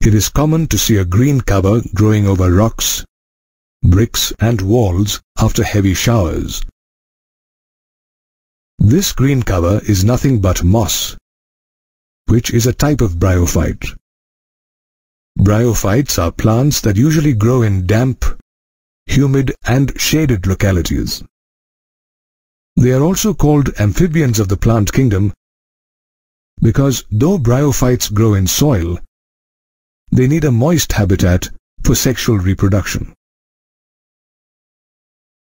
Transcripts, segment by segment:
it is common to see a green cover growing over rocks, bricks and walls after heavy showers. This green cover is nothing but moss, which is a type of bryophyte. Bryophytes are plants that usually grow in damp, humid and shaded localities. They are also called amphibians of the plant kingdom because though bryophytes grow in soil, they need a moist habitat for sexual reproduction.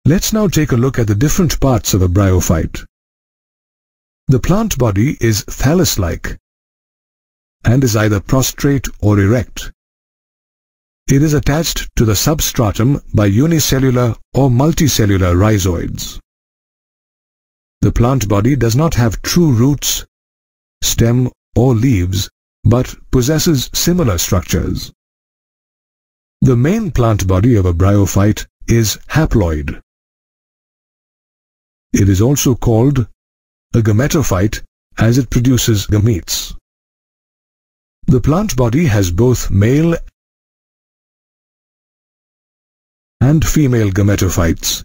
Let's now take a look at the different parts of a bryophyte. The plant body is thallus-like and is either prostrate or erect. It is attached to the substratum by unicellular or multicellular rhizoids. The plant body does not have true roots, stem or leaves, but possesses similar structures. The main plant body of a bryophyte is haploid. It is also called a gametophyte as it produces gametes. The plant body has both male and female gametophytes,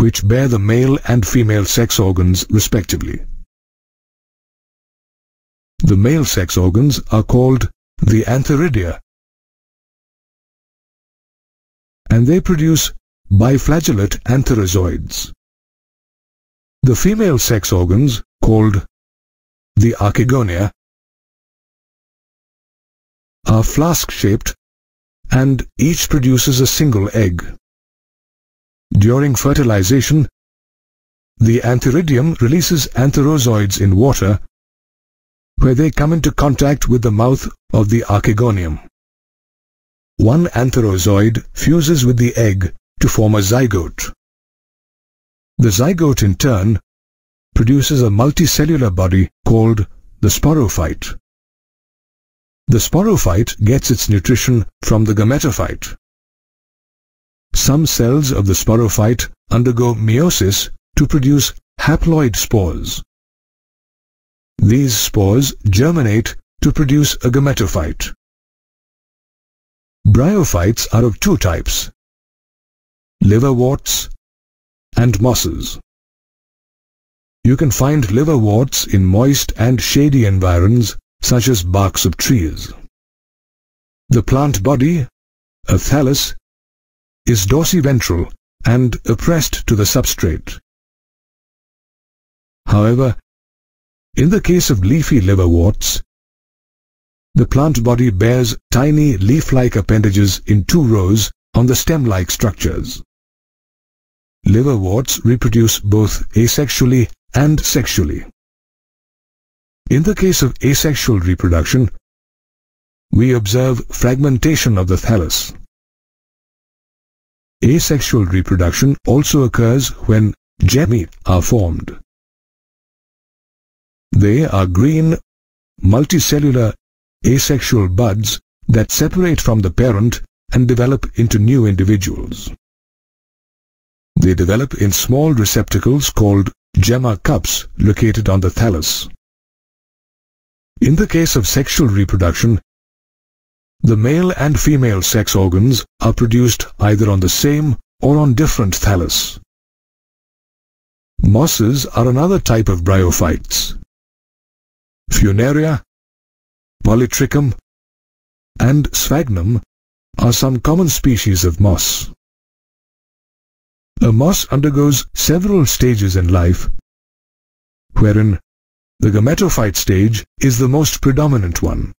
which bear the male and female sex organs respectively. The male sex organs are called the antheridia and they produce biflagellate antherozoids. The female sex organs, called the archegonia, are flask-shaped and each produces a single egg. During fertilization, the antheridium releases antherozoids in water where they come into contact with the mouth of the archegonium. One antherozoid fuses with the egg to form a zygote. The zygote in turn produces a multicellular body called the sporophyte. The sporophyte gets its nutrition from the gametophyte. Some cells of the sporophyte undergo meiosis to produce haploid spores. These spores germinate to produce a gametophyte. Bryophytes are of two types, liverworts and mosses. You can find liverworts in moist and shady environs such as barks of trees. The plant body, a thallus, is dorsiventral and appressed to the substrate. However, in the case of leafy liverworts, the plant body bears tiny leaf-like appendages in two rows on the stem-like structures. Liverworts reproduce both asexually and sexually. In the case of asexual reproduction, we observe fragmentation of the thallus. Asexual reproduction also occurs when gemmae are formed. They are green, multicellular asexual buds that separate from the parent and develop into new individuals. They develop in small receptacles called gemma cups located on the thallus. In the case of sexual reproduction, the male and female sex organs are produced either on the same or on different thallus. Mosses are another type of bryophytes. Funaria, Polytrichum, and Sphagnum are some common species of moss. A moss undergoes several stages in life, wherein the gametophyte stage is the most predominant one.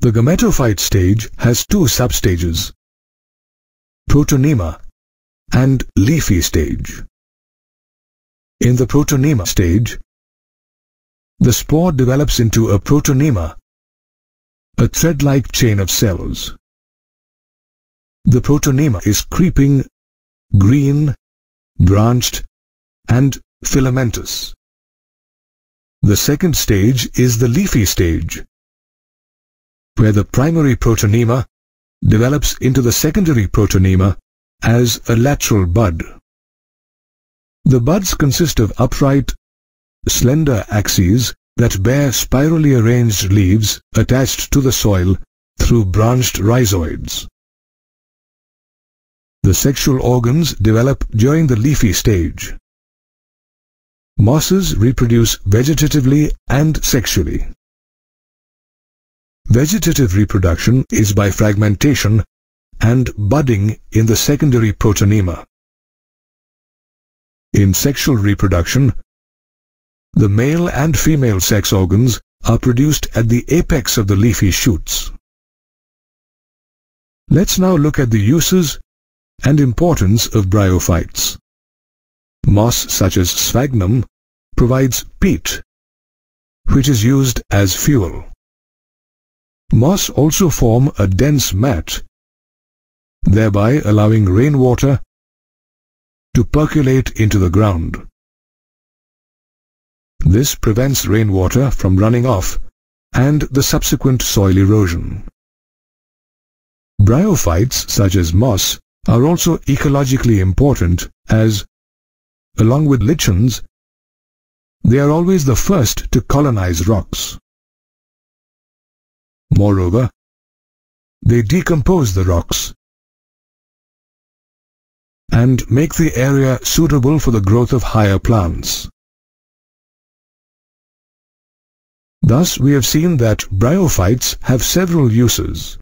The gametophyte stage has two substages, protonema and leafy stage. In the protonema stage, the spore develops into a protonema, a thread-like chain of cells. The protonema is creeping, green, branched, and filamentous. The second stage is the leafy stage, where the primary protonema develops into the secondary protonema as a lateral bud. The buds consist of upright, slender axes that bear spirally arranged leaves attached to the soil through branched rhizoids. The sexual organs develop during the leafy stage. Mosses reproduce vegetatively and sexually. Vegetative reproduction is by fragmentation and budding in the secondary protonema. In sexual reproduction, the male and female sex organs are produced at the apex of the leafy shoots. Let's now look at the uses and importance of bryophytes. Moss such as sphagnum provides peat, which is used as fuel. Moss also form a dense mat, thereby allowing rainwater to percolate into the ground. This prevents rainwater from running off and the subsequent soil erosion. Bryophytes such as moss are also ecologically important as, along with lichens, they are always the first to colonize rocks. Moreover, they decompose the rocks and make the area suitable for the growth of higher plants. Thus, we have seen that bryophytes have several uses.